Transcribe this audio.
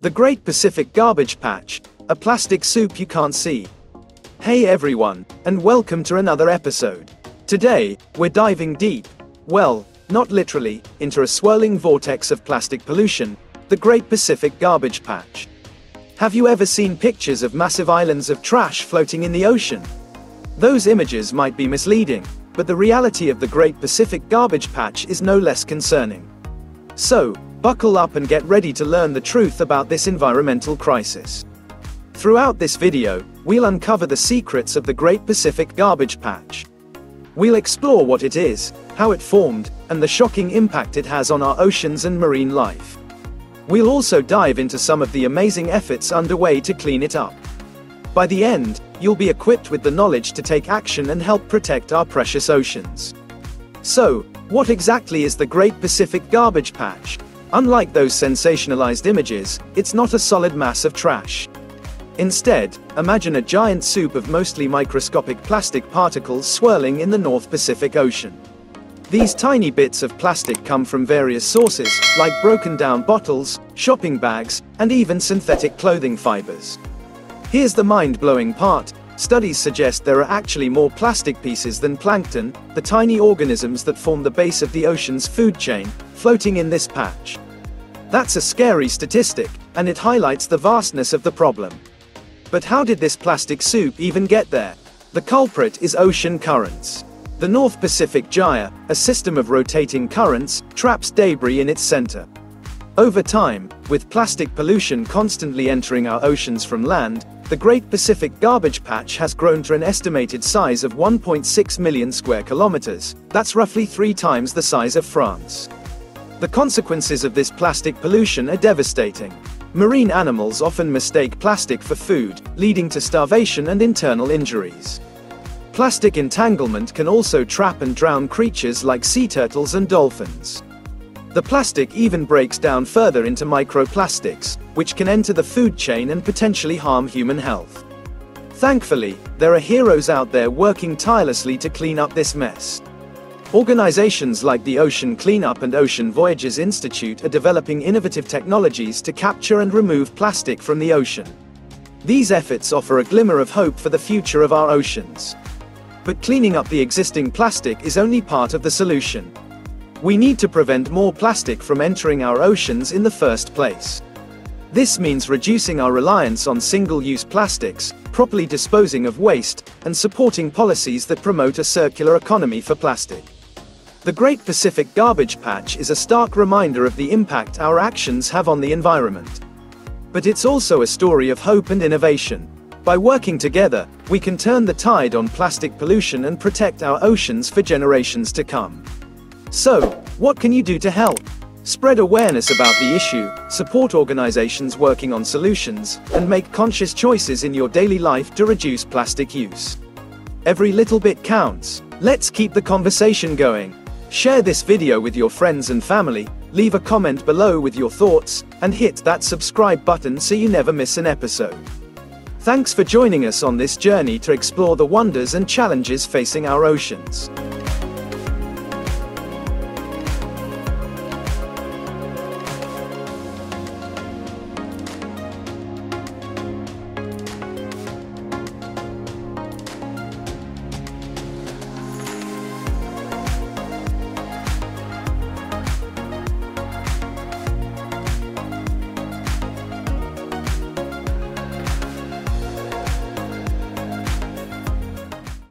The Great Pacific Garbage Patch, a plastic soup you can't see. Hey everyone, and welcome to another episode. Today, we're diving deep, well, not literally, into a swirling vortex of plastic pollution, the Great Pacific Garbage Patch. Have you ever seen pictures of massive islands of trash floating in the ocean? Those images might be misleading, but the reality of the Great Pacific Garbage Patch is no less concerning. So, Buckle up and get ready to learn the truth about this environmental crisis. Throughout this video, we'll uncover the secrets of the Great Pacific Garbage Patch. We'll explore what it is, how it formed, and the shocking impact it has on our oceans and marine life. We'll also dive into some of the amazing efforts underway to clean it up. By the end, you'll be equipped with the knowledge to take action and help protect our precious oceans. So, what exactly is the Great Pacific Garbage Patch? Unlike those sensationalized images, it's not a solid mass of trash. Instead, imagine a giant soup of mostly microscopic plastic particles swirling in the North Pacific Ocean. These tiny bits of plastic come from various sources, like broken down bottles, shopping bags, and even synthetic clothing fibers. Here's the mind blowing part studies suggest there are actually more plastic pieces than plankton, the tiny organisms that form the base of the ocean's food chain, floating in this patch. That's a scary statistic, and it highlights the vastness of the problem. But how did this plastic soup even get there? The culprit is ocean currents. The North Pacific Gyre, a system of rotating currents, traps debris in its center. Over time, with plastic pollution constantly entering our oceans from land, the Great Pacific Garbage Patch has grown to an estimated size of 1.6 million square kilometers. That's roughly three times the size of France. The consequences of this plastic pollution are devastating. Marine animals often mistake plastic for food, leading to starvation and internal injuries. Plastic entanglement can also trap and drown creatures like sea turtles and dolphins. The plastic even breaks down further into microplastics, which can enter the food chain and potentially harm human health. Thankfully, there are heroes out there working tirelessly to clean up this mess. Organizations like the Ocean Cleanup and Ocean Voyages Institute are developing innovative technologies to capture and remove plastic from the ocean. These efforts offer a glimmer of hope for the future of our oceans. But cleaning up the existing plastic is only part of the solution. We need to prevent more plastic from entering our oceans in the first place. This means reducing our reliance on single-use plastics, properly disposing of waste, and supporting policies that promote a circular economy for plastic. The Great Pacific Garbage Patch is a stark reminder of the impact our actions have on the environment. But it's also a story of hope and innovation. By working together, we can turn the tide on plastic pollution and protect our oceans for generations to come. So, what can you do to help? Spread awareness about the issue, support organizations working on solutions, and make conscious choices in your daily life to reduce plastic use. Every little bit counts. Let's keep the conversation going. Share this video with your friends and family, leave a comment below with your thoughts, and hit that subscribe button so you never miss an episode. Thanks for joining us on this journey to explore the wonders and challenges facing our oceans.